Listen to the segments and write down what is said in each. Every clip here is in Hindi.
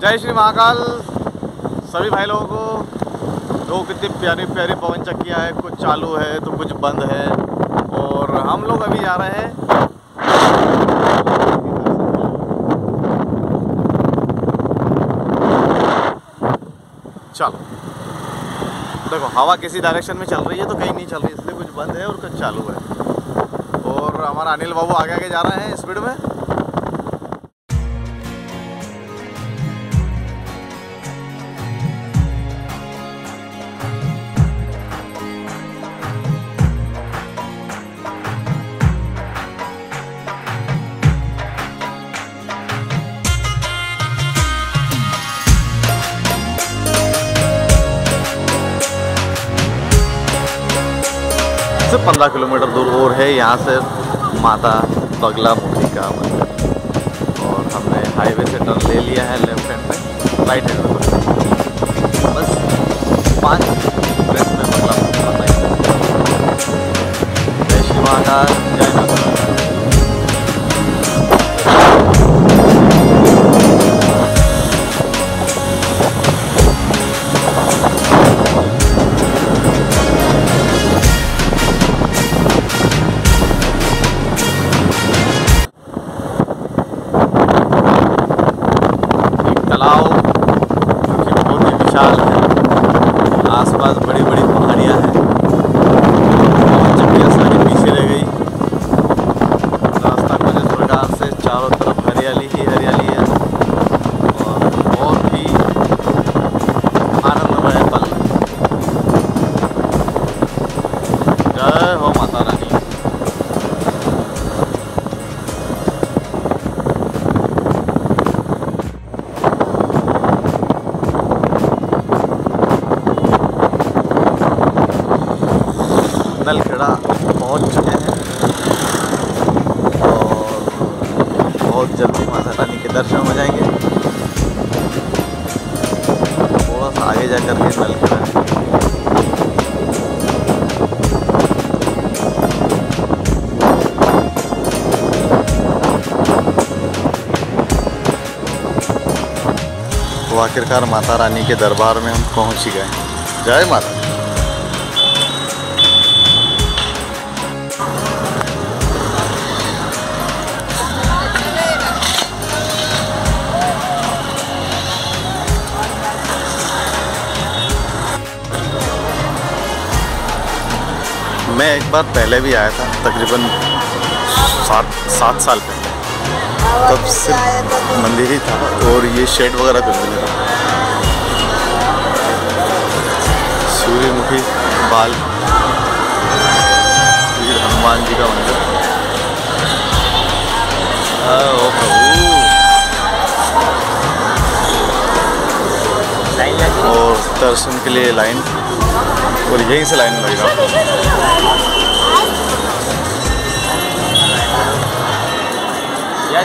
जय श्री महाकाल। सभी भाई लोगों को दो कितनी प्यारी प्यारी पवन चक्कियाँ है, कुछ चालू है तो कुछ बंद है। और हम लोग अभी जा रहे हैं। चलो। देखो, हवा किसी डायरेक्शन में चल रही है तो कहीं नहीं चल रही, इसलिए कुछ बंद है और कुछ चालू है। और हमारा अनिल बाबू आगे आगे जा रहे हैं स्पीड में। से पंद्रह किलोमीटर दूर और है, यहाँ से माता बगला मुखी का मंदिर। और हमने हाईवे से टर्न ले लिया है लेफ़्ट हैंड पे राइट हैंड पे। बस पाँच मिनट में बगला मुखी माता तालाब जो कि बहुत ही विशाल है। आसपास बड़ी बड़ी पहाड़ियाँ हैं। और चक्कियाँ सारी पीछे रह गई। रास्ता कुछ इस प्रकार से चारों तरफ़ हरियाली ही हरियाली है, और बहुत ही आनंदमय पल। जय हो माता रानी नलखेड़ा पहुँच चुके हैं। और बहुत जल्दी माता रानी के दर्शन हो जाएँगे। थोड़ा सा आगे जा कर के नलखेड़ा है। तो आखिरकार माता रानी के दरबार में हम पहुँच ही गए। जय माता मैं एक बार पहले भी आया था, तकरीबन सात सात साल पहले। तब सिर्फ़ मंदिर ही था और ये शेड वगैरह कुछ नहीं था। सूर्यमुखी, बाल। हनुमान जी का मंदिर। और दर्शन के लिए लाइन और यहीं से लाइन लगेगा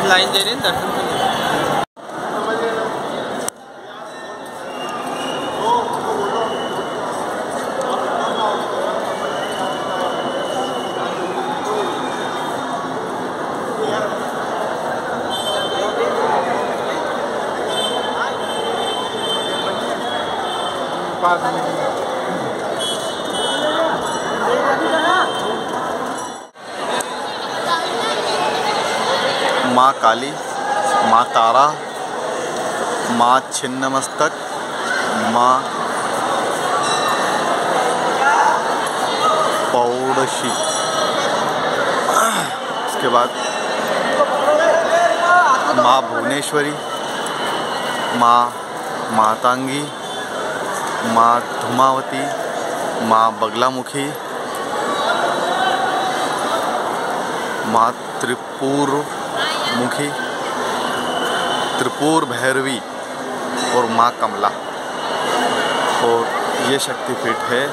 यार लाइन दे रहे हैं दर्शन के लिए माँ काली, माँ तारा, माँ छिन्नमस्तक, माँ पौड़शी। उसके बाद माँ भुवनेश्वरी, माँ मातांगी, माँ धुमावती, माँ बगलामुखी, माँ त्रिपुर मुखी, त्रिपुर भैरवी और माँ कमला। और ये शक्तिपीठ है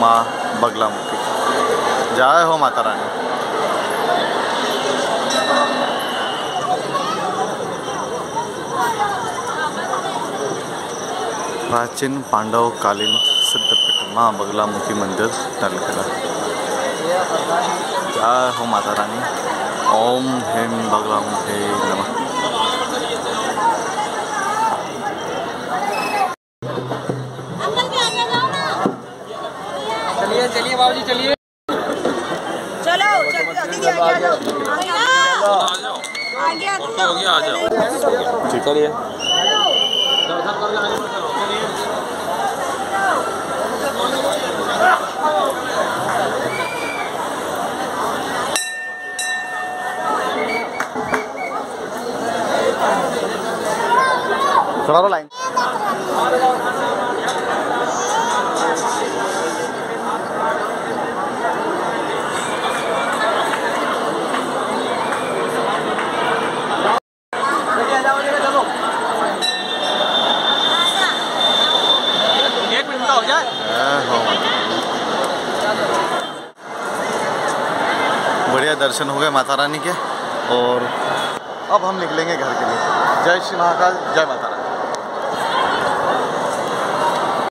माँ बगलामुखी जय हो माता रानी। प्राचीन पांडव कालीन सिद्धपीठ, माँ बगलामुखी मंदिर नलखेड़ा जय हो माता रानी। ओम हेम भगवान हे नम। चलिए चलिए बाबू जी चलिए। चलो आगे आ जाओ। आगे आ गया ठीक है थोड़ा लाइन बढ़िया दर्शन हो गए माता रानी के, और अब हम निकलेंगे घर के लिए। जय श्री महाकाल, जय माता